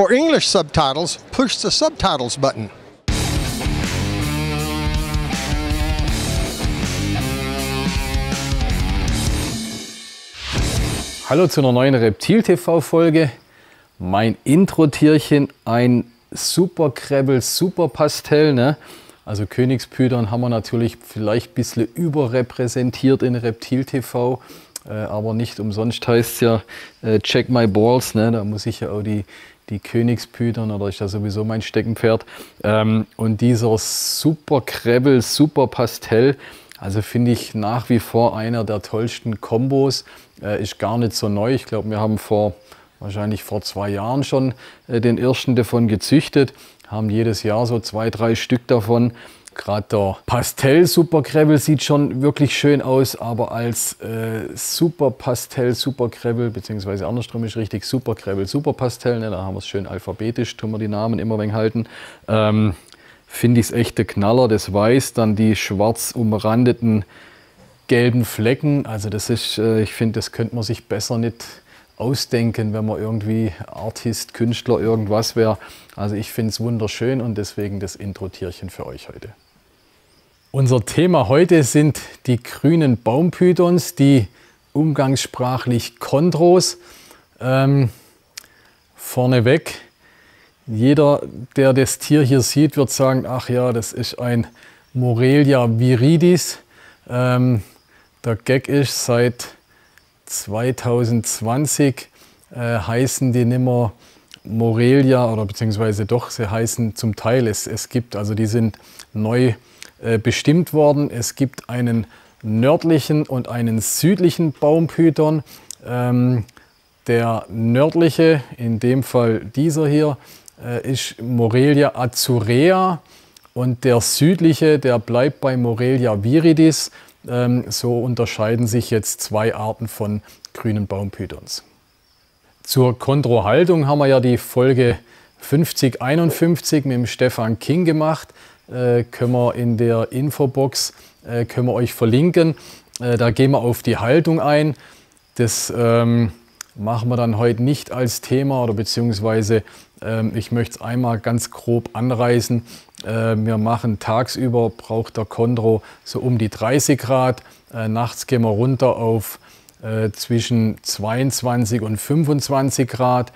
For English subtitles, push the subtitles button. Hallo zu einer neuen Reptil-TV-Folge. Mein Intro-Tierchen, ein Super Krebbel, Super Pastell. Ne? Also Königspython haben wir natürlich vielleicht ein bisschen überrepräsentiert in Reptil-TV. Äh, aber nicht umsonst heißt es ja äh, Check My Balls. Ne? Da muss ich ja auch die, die Königspython oder ist das sowieso mein Steckenpferd. Ähm, und dieser Super Krebbel, Super Pastell, also finde ich nach wie vor einer der tollsten Kombos. Äh, ist gar nicht so neu. Ich glaube, wir haben vor wahrscheinlich vor zwei Jahren schon äh, den ersten davon gezüchtet, haben jedes Jahr so zwei, drei Stück davon. Gerade der Pastell Super Gravel sieht schon wirklich schön aus, aber als äh, Super Pastell Super Gravel, beziehungsweise andersrum ist richtig Super Gravel Super Pastell, ne, da haben wir es schön alphabetisch, tun wir die Namen immer wenig halten. Ähm, Finde ich es echt der Knaller, das Weiß, dann die schwarz umrandeten gelben Flecken. Also das ist, äh, ich finde, das könnte man sich besser nicht ausdenken, wenn man irgendwie Artist, Künstler, irgendwas wäre. Also ich finde es wunderschön und deswegen das Intro-Tierchen für euch heute. Unser Thema heute sind die grünen Baumpythons, die umgangssprachlich Chondros. Ähm, vorneweg, jeder, der das Tier hier sieht, wird sagen, ach ja, das ist ein Morelia viridis. Ähm, der Gag ist, seit 2020 äh, heißen die nimmer Morelia oder beziehungsweise doch, sie heißen zum Teil, es, es gibt, also die sind neu äh, bestimmt worden. Es gibt einen nördlichen und einen südlichen Baumpython. Ähm, der nördliche, in dem Fall dieser hier, äh, ist Morelia azurea und der südliche, der bleibt bei Morelia viridis. Ähm, so unterscheiden sich jetzt zwei Arten von grünen Baumpythons. Zur Kontrohaltung haben wir ja die Folge 5051 mit dem Stefan King gemacht äh, können wir in der Infobox äh, können wir euch verlinken. Äh, da gehen wir auf die Haltung ein. Das ähm, machen wir dann heute nicht als Thema oder beziehungsweise ähm, ich möchte es einmal ganz grob anreißen. Äh, wir machen tagsüber, braucht der Chondro so um die 30 Grad. Äh, nachts gehen wir runter auf äh, zwischen 22 und 25 Grad.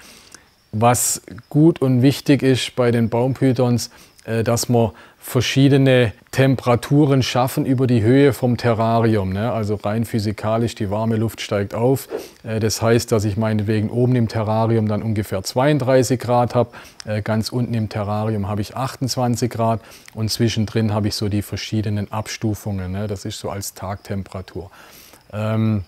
Was gut und wichtig ist bei den Baumpythons, äh, dass wir verschiedene Temperaturen schaffen über die Höhe vom Terrarium. Ne? Also rein physikalisch, die warme Luft steigt auf. Äh, das heißt, dass ich meinetwegen oben im Terrarium dann ungefähr 32 Grad habe. Ganz unten im Terrarium habe ich 28 Grad und zwischendrin habe ich so die verschiedenen Abstufungen. Ne? Das ist so als Tagtemperatur. Ähm,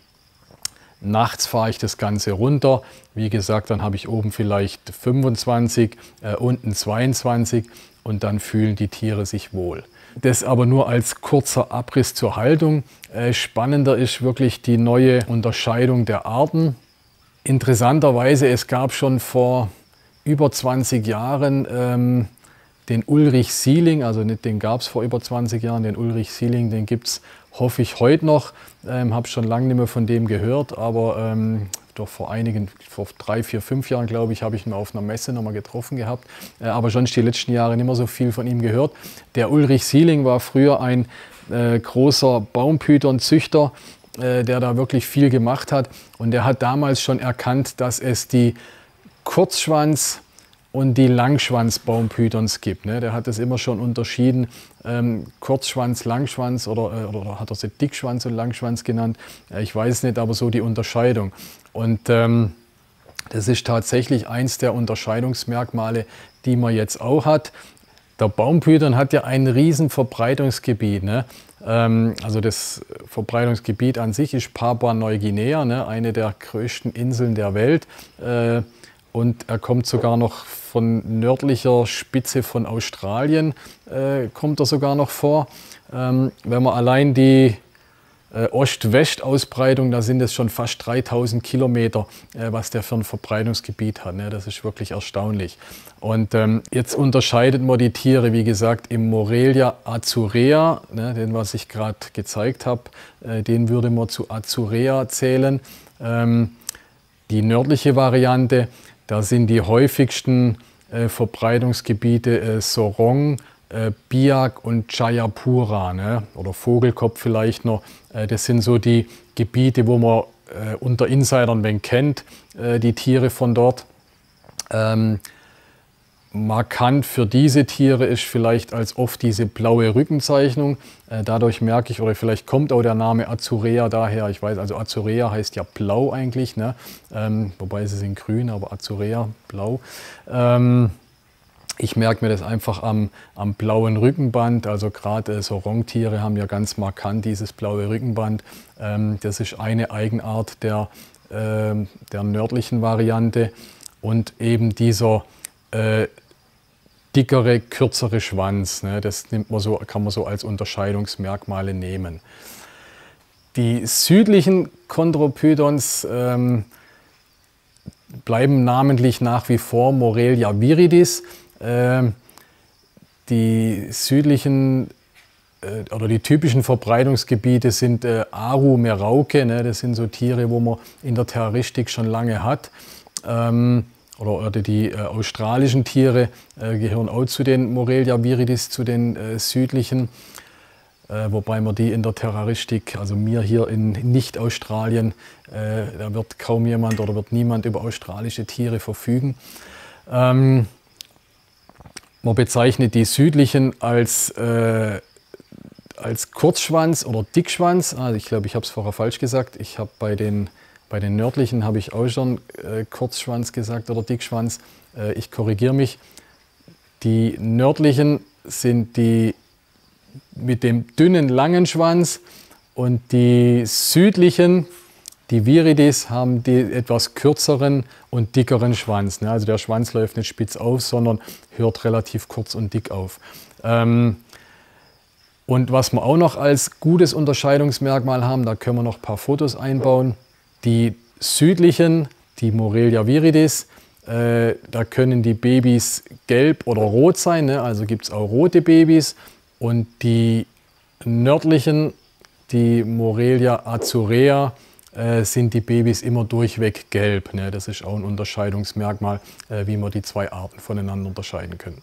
Nachts fahre ich das Ganze runter. Wie gesagt, dann habe ich oben vielleicht 25, äh, unten 22 und dann fühlen die Tiere sich wohl. Das aber nur als kurzer Abriss zur Haltung. Äh, spannender ist wirklich die neue Unterscheidung der Arten. Interessanterweise, es gab schon vor über 20 Jahren ähm, den Ulrich Sieling, also nicht den gab es vor über 20 Jahren, den Ulrich Sieling, den gibt es, hoffe ich, heute noch. Ähm, Habe schon lange nicht mehr von dem gehört, aber ähm, doch vor einigen, vor drei, vier, fünf Jahren, glaube ich, habe ich ihn auf einer Messe nochmal getroffen gehabt. Äh, aber schon die letzten Jahre nicht mehr so viel von ihm gehört. Der Ulrich Sieling war früher ein äh, großer Baumpython-Züchter, äh, der da wirklich viel gemacht hat. Und der hat damals schon erkannt, dass es die Kurzschwanz- und die Langschwanz-Baumpythons gibt. Ne? Der hat das immer schon unterschieden, ähm, Kurzschwanz, Langschwanz oder, äh, oder hat er sie Dickschwanz und Langschwanz genannt. Äh, ich weiß nicht, aber so die Unterscheidung. Und ähm, das ist tatsächlich eins der Unterscheidungsmerkmale, die man jetzt auch hat. Der Baumpython hat ja ein riesen Verbreitungsgebiet. Ne? Ähm, also das Verbreitungsgebiet an sich ist Papua-Neuguinea, ne? eine der größten Inseln der Welt. Äh, und er kommt sogar noch von nördlicher Spitze von Australien, äh, kommt er sogar noch vor. Ähm, wenn man allein die äh, Ost-West-Ausbreitung, da sind es schon fast 3000 Kilometer, äh, was der für ein Verbreitungsgebiet hat. Ne? Das ist wirklich erstaunlich. Und ähm, jetzt unterscheidet man die Tiere, wie gesagt, im Morelia azurea, ne, den was ich gerade gezeigt habe, äh, den würde man zu azurea zählen. Ähm, die nördliche Variante, Da sind die häufigsten äh, Verbreitungsgebiete äh, Sorong, äh, Biak und Jayapura ne? oder Vogelkopf vielleicht noch. Äh, das sind so die Gebiete, wo man äh, unter Insidern wenn kennt, äh, die Tiere von dort. Ähm, markant für diese Tiere ist vielleicht als oft diese blaue Rückenzeichnung. Äh, dadurch merke ich, oder vielleicht kommt auch der Name Azurea daher. Ich weiß, also Azurea heißt ja blau eigentlich, ne? Ähm, wobei sie sind grün, aber Azurea blau. Ähm, ich merke mir das einfach am, am blauen Rückenband. Also gerade äh, so Rongtiere haben ja ganz markant dieses blaue Rückenband. Ähm, das ist eine Eigenart der, äh, der nördlichen Variante. Und eben dieser äh, dickere, kürzere Schwanz. Ne? Das nimmt man so, kann man so als Unterscheidungsmerkmale nehmen. Die südlichen Chondropydons ähm, bleiben namentlich nach wie vor Morelia viridis. Ähm, die südlichen äh, oder die typischen Verbreitungsgebiete sind äh, Aru, Merauke. Ne? Das sind so Tiere, wo man in der Terroristik schon lange hat. Ähm, oder, oder die äh, australischen Tiere äh, gehören auch zu den Morelia viridis, zu den äh, südlichen, äh, wobei man die in der Terroristik, also mir hier in Nicht-Australien, äh, da wird kaum jemand oder wird niemand über australische Tiere verfügen. Ähm, man bezeichnet die südlichen als, äh, als Kurzschwanz oder Dickschwanz. Also ich glaube, ich habe es vorher falsch gesagt. Ich habe bei den bei den nördlichen habe ich auch schon äh, Kurzschwanz gesagt oder Dickschwanz. Äh, ich korrigiere mich. Die nördlichen sind die mit dem dünnen, langen Schwanz und die südlichen, die Viridis, haben den etwas kürzeren und dickeren Schwanz. Ne? Also der Schwanz läuft nicht spitz auf, sondern hört relativ kurz und dick auf. Ähm, und was wir auch noch als gutes Unterscheidungsmerkmal haben, da können wir noch ein paar Fotos einbauen. Die südlichen, die Morelia viridis, äh, da können die Babys gelb oder rot sein, ne? also gibt es auch rote Babys. Und die nördlichen, die Morelia azurea, äh, sind die Babys immer durchweg gelb. Ne? Das ist auch ein Unterscheidungsmerkmal, äh, wie wir die zwei Arten voneinander unterscheiden können.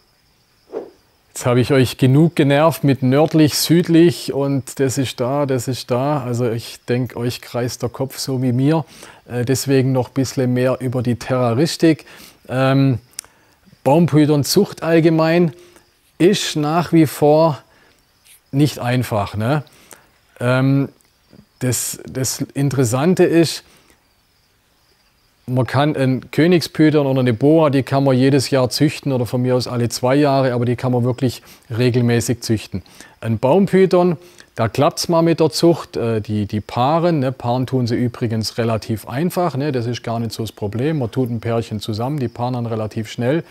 Jetzt habe ich euch genug genervt mit nördlich, südlich und das ist da, das ist da. Also ich denke, euch kreist der Kopf so wie mir. Äh, deswegen noch ein bisschen mehr über die Terroristik. Ähm, Baumbrüdernzucht allgemein ist nach wie vor nicht einfach. Ne? Ähm, das, das Interessante ist, man kann einen Königspython oder eine Boa, die kann man jedes Jahr züchten oder von mir aus alle zwei Jahre, aber die kann man wirklich regelmäßig züchten. Ein Baumpython, da klappt es mal mit der Zucht. Äh, die, die Paaren, ne, Paaren tun sie übrigens relativ einfach, ne, das ist gar nicht so das Problem. Man tut ein Pärchen zusammen, die paaren dann relativ schnell.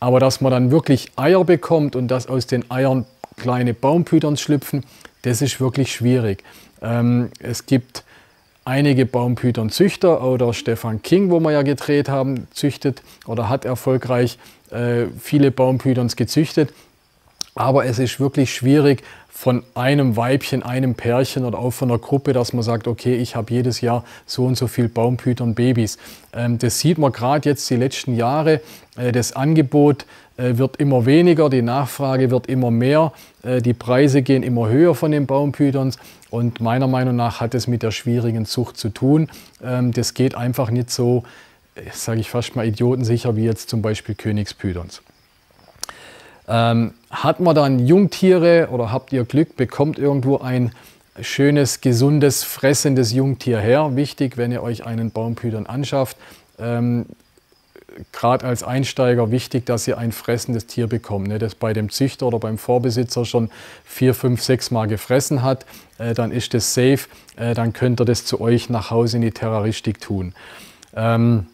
Aber dass man dann wirklich Eier bekommt und dass aus den Eiern kleine Baumpythons schlüpfen, das ist wirklich schwierig. Ähm, es gibt einige Baumpython-Züchter oder Stefan King, wo wir ja gedreht haben, züchtet oder hat erfolgreich äh, viele Baumpythons gezüchtet. Aber es ist wirklich schwierig von einem Weibchen, einem Pärchen oder auch von einer Gruppe, dass man sagt, okay, ich habe jedes Jahr so und so viel Baumpython Babys. Ähm, das sieht man gerade jetzt die letzten Jahre. Äh, das Angebot äh, wird immer weniger, die Nachfrage wird immer mehr, äh, die Preise gehen immer höher von den Baumpythons und meiner Meinung nach hat es mit der schwierigen Zucht zu tun. Ähm, das geht einfach nicht so, sage ich fast mal idiotensicher wie jetzt zum Beispiel Königspythons. Ähm, hat man dann Jungtiere oder habt ihr Glück, bekommt irgendwo ein schönes, gesundes, fressendes Jungtier her. Wichtig, wenn ihr euch einen Baumpython anschafft. Ähm, Gerade als Einsteiger wichtig, dass ihr ein fressendes Tier bekommt. Ne? Das bei dem Züchter oder beim Vorbesitzer schon vier, fünf, sechs Mal gefressen hat, äh, dann ist das safe. Äh, dann könnt ihr das zu euch nach Hause in die Terroristik tun. Ähm,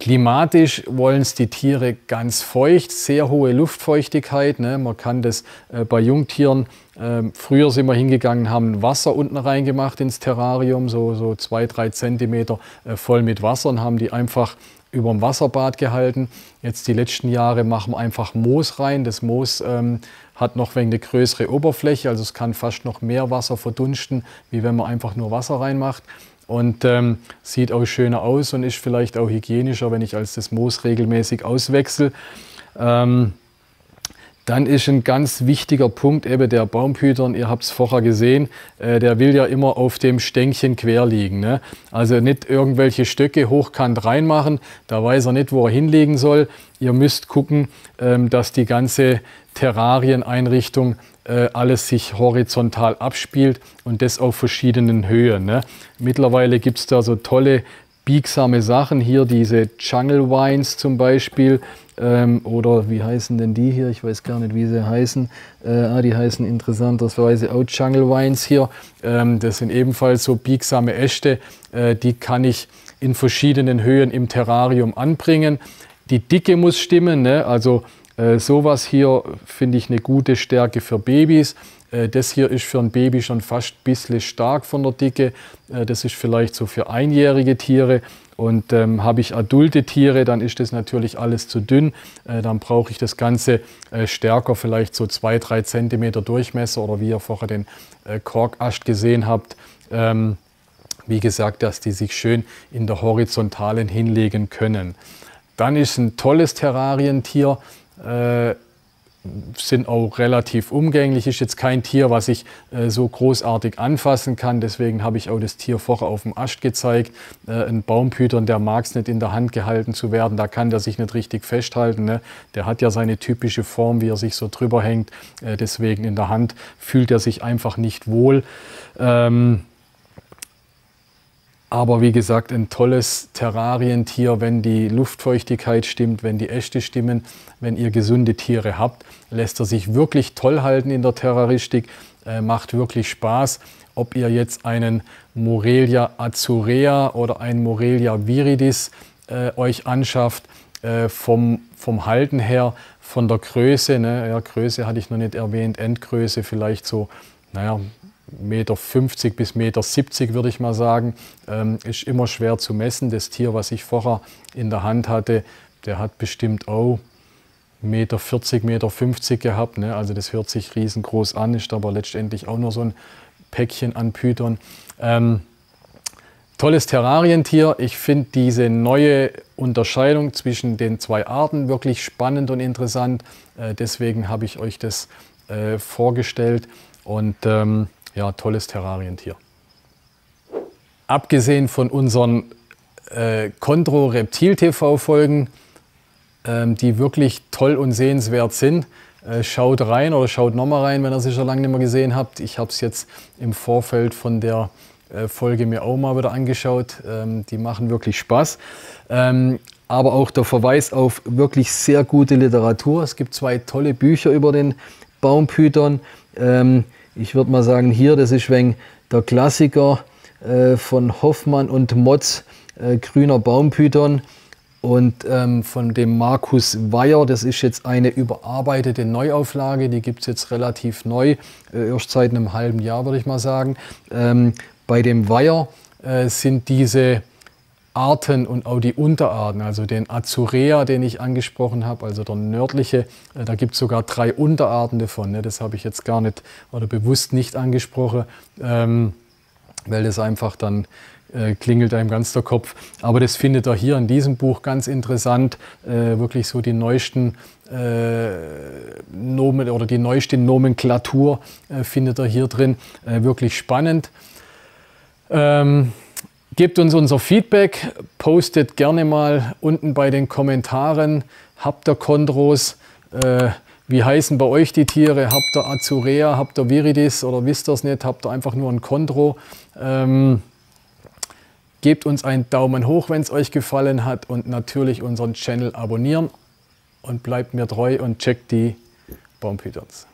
Klimatisch wollen es die Tiere ganz feucht, sehr hohe Luftfeuchtigkeit. Ne? Man kann das äh, bei Jungtieren, äh, früher sind wir hingegangen, haben Wasser unten reingemacht ins Terrarium, so, so zwei, drei Zentimeter äh, voll mit Wasser und haben die einfach über dem Wasserbad gehalten. Jetzt die letzten Jahre machen wir einfach Moos rein. Das Moos ähm, hat noch eine größere Oberfläche, also es kann fast noch mehr Wasser verdunsten, wie wenn man einfach nur Wasser reinmacht. und ähm, sieht auch schöner aus und ist vielleicht auch hygienischer, wenn ich als das Moos regelmäßig auswechsel. Ähm, dann ist ein ganz wichtiger Punkt eben der Baumpütern, ihr habt es vorher gesehen, äh, der will ja immer auf dem Stängchen quer liegen. Ne? Also nicht irgendwelche Stöcke hochkant reinmachen, da weiß er nicht, wo er hinlegen soll. Ihr müsst gucken, ähm, dass die ganze Terrarieneinrichtung äh, alles sich horizontal abspielt und das auf verschiedenen Höhen. Ne? Mittlerweile gibt es da so tolle biegsame Sachen. Hier diese Jungle Wines zum Beispiel. Ähm, oder wie heißen denn die hier? Ich weiß gar nicht, wie sie heißen. Äh, ah, die heißen interessanterweise auch Jungle Wines hier. Ähm, das sind ebenfalls so biegsame Äste. Äh, die kann ich in verschiedenen Höhen im Terrarium anbringen. Die Dicke muss stimmen. Ne? Also äh, sowas hier finde ich eine gute Stärke für Babys. Äh, das hier ist für ein Baby schon fast ein bisschen stark von der Dicke. Äh, das ist vielleicht so für einjährige Tiere. Und ähm, habe ich adulte Tiere, dann ist das natürlich alles zu dünn. Äh, dann brauche ich das Ganze äh, stärker, vielleicht so zwei, drei Zentimeter Durchmesser oder wie ihr vorher den äh, Korkast gesehen habt. Ähm, wie gesagt, dass die sich schön in der Horizontalen hinlegen können. Dann ist ein tolles Terrarientier äh, sind auch relativ umgänglich. Ist jetzt kein Tier, was ich äh, so großartig anfassen kann. Deswegen habe ich auch das Tier vorher auf dem Ast gezeigt. Äh, ein Baumpütern, der mag es nicht in der Hand gehalten zu werden. Da kann der sich nicht richtig festhalten. Ne? Der hat ja seine typische Form, wie er sich so drüber hängt. Äh, deswegen in der Hand fühlt er sich einfach nicht wohl. Ähm, aber wie gesagt, ein tolles Terrarientier, wenn die Luftfeuchtigkeit stimmt, wenn die Äste stimmen, wenn ihr gesunde Tiere habt, lässt er sich wirklich toll halten in der Terroristik, äh, macht wirklich Spaß. Ob ihr jetzt einen Morelia azurea oder einen Morelia viridis äh, euch anschafft, äh, vom, vom Halten her, von der Größe, ne, ja, Größe hatte ich noch nicht erwähnt, Endgröße vielleicht so, naja, Meter 50 bis Meter 70 würde ich mal sagen, ähm, ist immer schwer zu messen. Das Tier, was ich vorher in der Hand hatte, der hat bestimmt auch Meter 40, Meter 50 gehabt. Ne? Also das hört sich riesengroß an, ist aber letztendlich auch nur so ein Päckchen an Python. Ähm, tolles Terrarientier. Ich finde diese neue Unterscheidung zwischen den zwei Arten wirklich spannend und interessant. Äh, deswegen habe ich euch das äh, vorgestellt. Und ähm, ja, tolles Terrarientier. Abgesehen von unseren äh, Condro Reptil TV Folgen, ähm, die wirklich toll und sehenswert sind, äh, schaut rein oder schaut nochmal rein, wenn ihr sie schon lange nicht mehr gesehen habt. Ich habe es jetzt im Vorfeld von der äh, Folge mir auch mal wieder angeschaut. Ähm, die machen wirklich Spaß. Ähm, aber auch der Verweis auf wirklich sehr gute Literatur. Es gibt zwei tolle Bücher über den Baumpython. Ähm, ich würde mal sagen, hier, das ist wegen der Klassiker äh, von Hoffmann und Motz, äh, Grüner Baumpython. Und ähm, von dem Markus Weyer, das ist jetzt eine überarbeitete Neuauflage, die gibt es jetzt relativ neu, äh, erst seit einem halben Jahr würde ich mal sagen. Ähm, bei dem Weyer äh, sind diese Arten und auch die Unterarten, also den Azurea, den ich angesprochen habe, also der nördliche, äh, da gibt es sogar drei Unterarten davon. Ne? Das habe ich jetzt gar nicht oder bewusst nicht angesprochen, ähm, weil das einfach dann äh, klingelt einem ganz der Kopf. Aber das findet ihr hier in diesem Buch ganz interessant, äh, wirklich so die neuesten äh, Nomen oder die neueste Nomenklatur äh, findet ihr hier drin. Äh, wirklich spannend. Ähm, Gebt uns unser Feedback, postet gerne mal unten bei den Kommentaren. Habt ihr Chondros? Äh, wie heißen bei euch die Tiere? Habt ihr Azurea, habt ihr Viridis oder wisst ihr es nicht? Habt ihr einfach nur ein Chondro? Ähm, gebt uns einen Daumen hoch, wenn es euch gefallen hat und natürlich unseren Channel abonnieren und bleibt mir treu und checkt die Baumpythons.